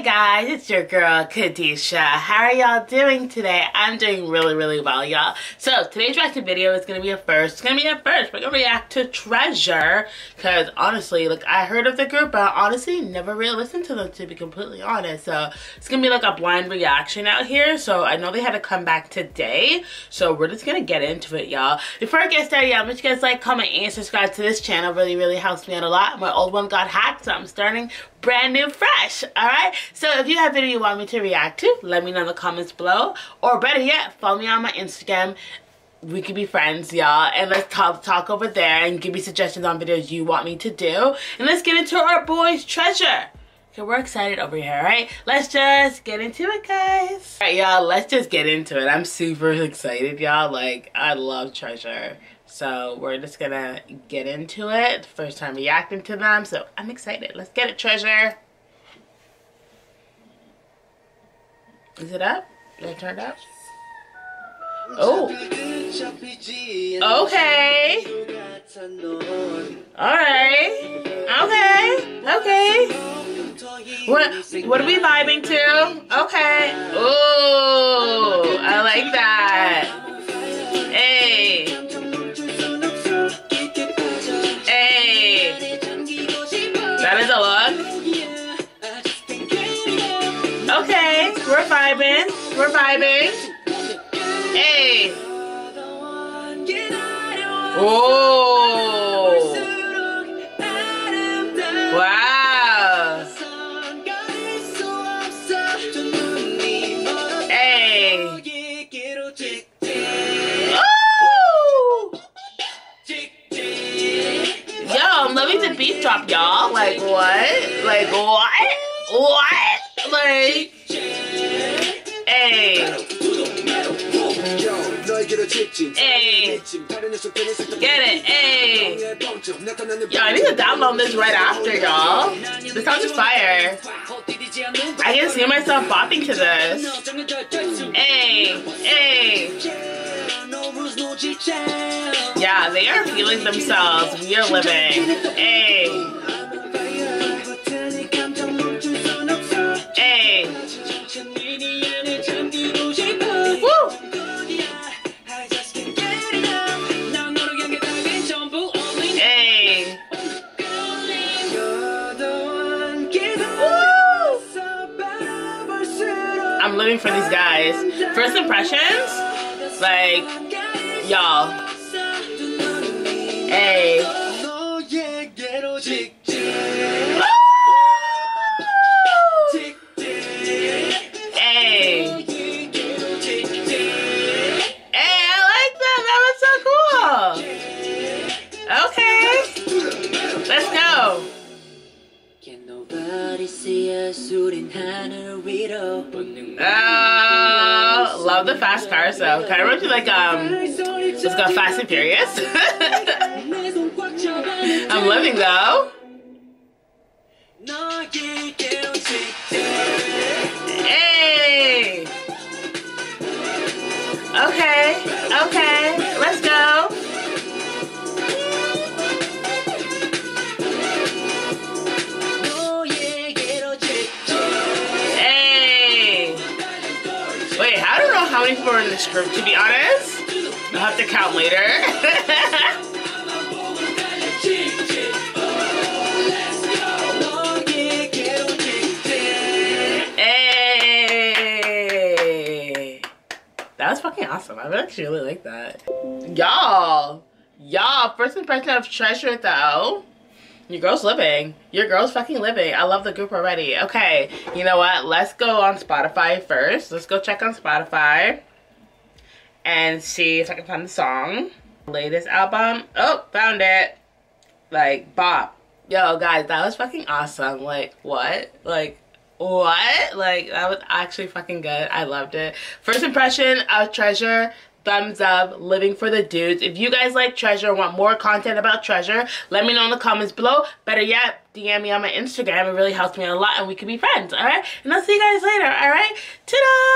Hey guys, it's your girl CaDisha. How are y'all doing today? I'm doing really, really well, y'all. So today's reaction video is gonna be a first. It's gonna be a first. We're gonna react to Treasure. Cause honestly, like I heard of the group, but honestly never really listened to them to be completely honest. So it's gonna be like a blind reaction out here. So I know they had to come back today. So we're just gonna get into it, y'all. Before I get started, y'all, make sure you guys like, comment, and subscribe to this channel. Really, really helps me out a lot. My old one got hacked, so I'm starting brand new fresh all right so if you have video you want me to react to let me know in the comments below or better yet follow me on my instagram we could be friends y'all and let's talk talk over there and give me suggestions on videos you want me to do and let's get into our boys treasure Okay, we're excited over here, right? Let's just get into it, guys. All right, y'all, let's just get into it. I'm super excited, y'all. Like, I love Treasure. So we're just gonna get into it. First time reacting to them, so I'm excited. Let's get it, Treasure. Is it up? Did it turn up? Oh. Okay. Alright. Okay. Okay. What what are we vibing to? Okay. Oh, I like that. We're vibing. Hey. Oh. Wow. Hey. Ooh. Yo, I'm loving the beat drop, y'all. Like what? Like what? What? Like, hey. Get it, hey. Yo, I need to download this right after, y'all. This song is fire. I can see myself bopping to this. Hey, hey. Yeah, they are feeling themselves. We are living. Hey. I'm living for these guys. First impressions, like, y'all. Hey. Oh, love the fast cars though. Kind of reminds me like um, let's go Fast and Furious. I'm living though. Hey. Okay. Okay. Group, to be honest. I'll have to count later. That was fucking awesome. I actually really like that. Y'all. Y'all, first impression of Treasure though. Your girl's living. Your girl's fucking living. I love the group already. Okay, you know what? Let's go on Spotify first. Let's go check on Spotify and see if I can find the song. Latest album. Oh, found it. Like, bop. Yo, guys, that was fucking awesome. Like, what? Like, what? Like, that was actually fucking good. I loved it. First impression of Treasure thumbs up living for the dudes if you guys like treasure want more content about treasure let me know in the comments below better yet dm me on my instagram it really helps me a lot and we can be friends all right and i'll see you guys later all right ta-da